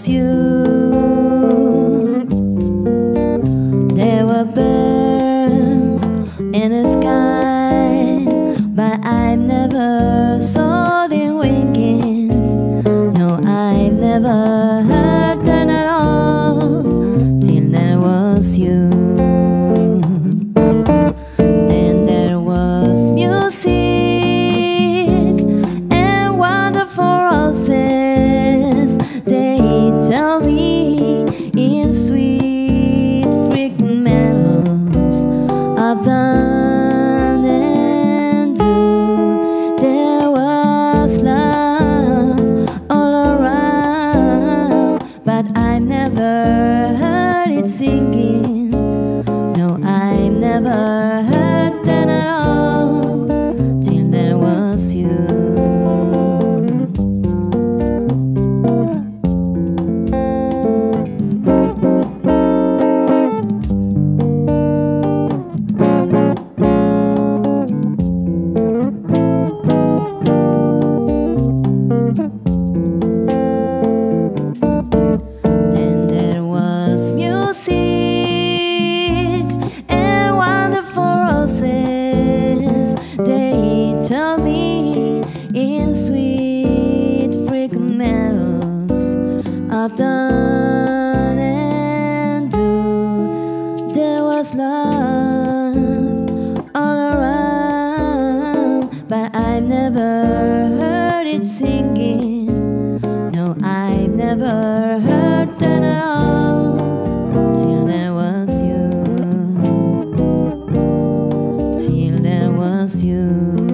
was you. There were birds in the sky, in sweet freaking mellows of done and do. There was love all around, but I've never heard it singing. No, I've never heard that at all till there was you. Till there was you.